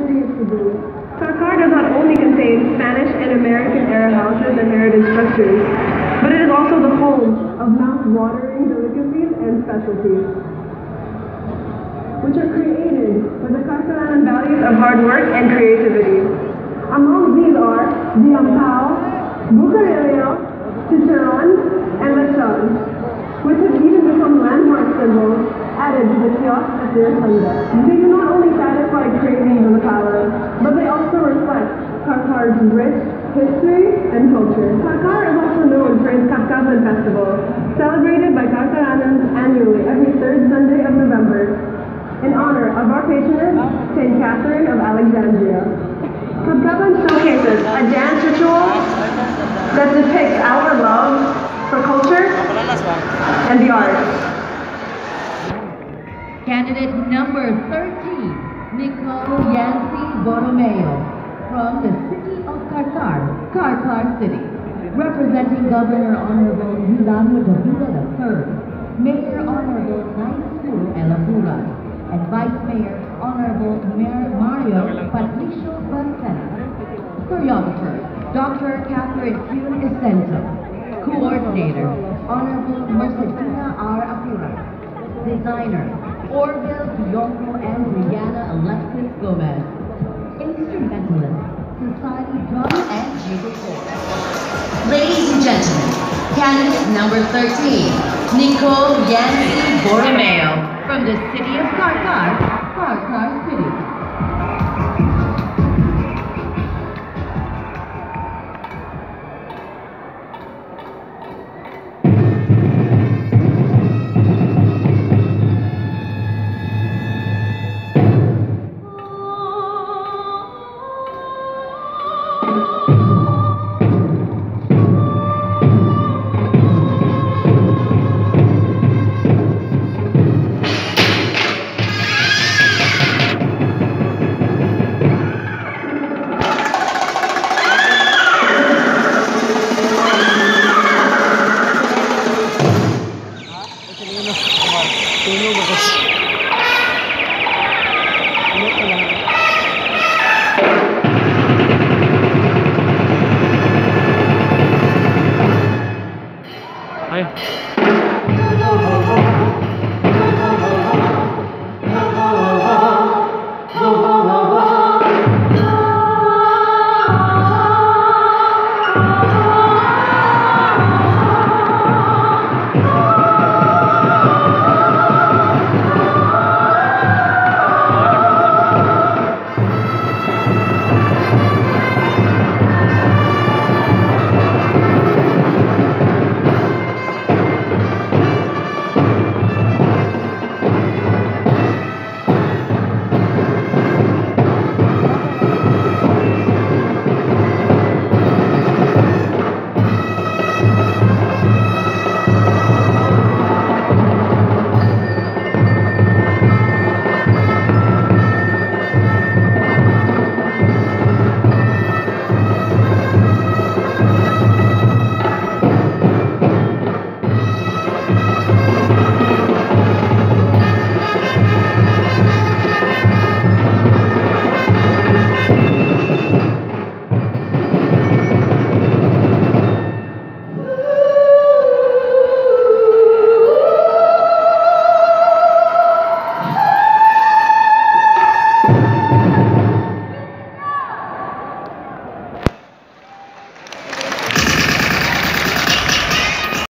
Carcar does not only contain Spanish and American era houses and heritage structures, but it is also the home of mouth-watering delicacies and specialties, which are created with the Carcaranan values of hard work and creativity. Among these are the ampao, bucarelio, chicharron, and lechon, which have even become landmark symbols added to the kiosk at their Sunda. They do not only satisfy cravings of the palate, but they also reflect Rich history and culture. Carcar is also known for its Kabkaban Festival, celebrated by Carcaranans annually every third Sunday of November, in honor of our patroness, St. Catherine of Alexandria. Kabkaban showcases a dance ritual that depicts our love for culture and the arts. Candidate number 13, Nicole Yance Borromeo, from the city of Carcar, Carcar City. Representing Governor Honorable Hilario Davide III, Mayor Honorable Naisu Elabura, and Vice Mayor Honorable Mayor Mario Patricio Barcena. Choreographer, Dr. Catherine June Essento. Coordinator, Honorable Mercedina R. Apura. Designer, Orville Bianco and Brianna Alexis Gomez. Instrumentalist, Ladies and gentlemen, candidate number 13, Nicole Yance Borromeo. From the city of Carcar, Carcar City.